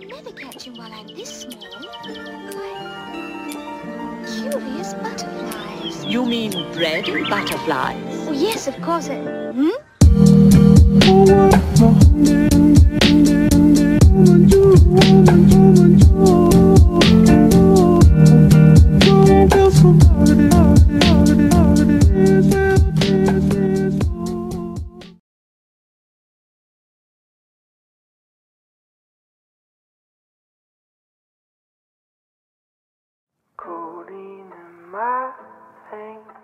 never catch him while I'm this small. Curious butterflies. You mean bread and butterflies? Oh, yes, of course. Uh, hmm? My veins.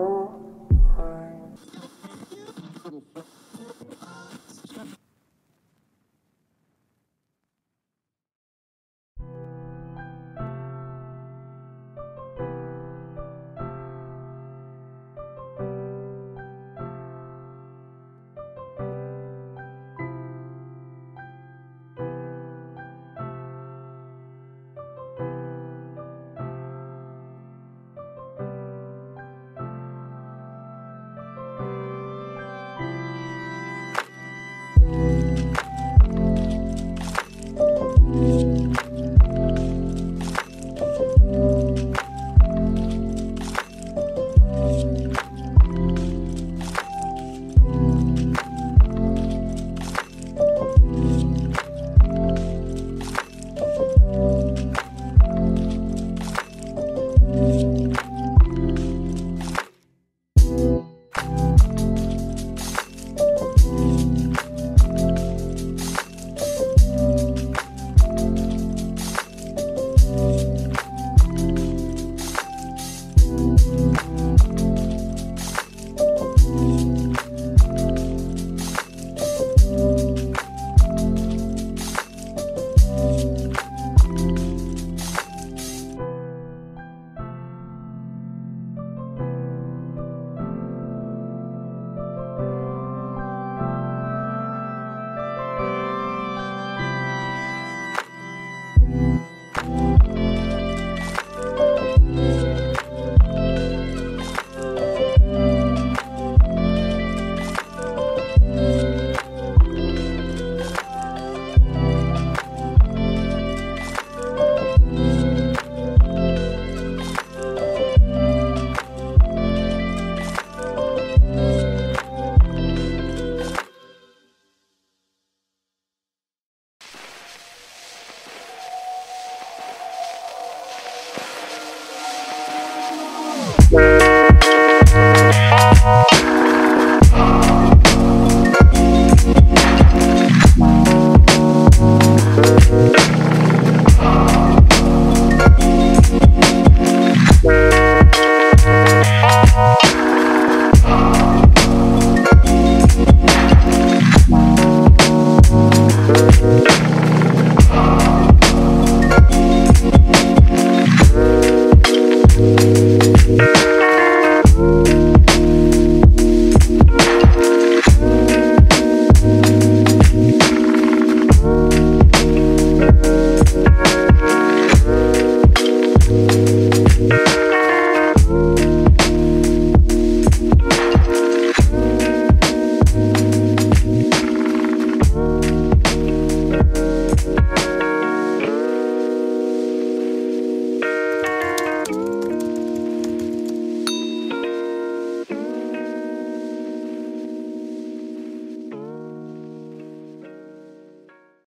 your mind. Thank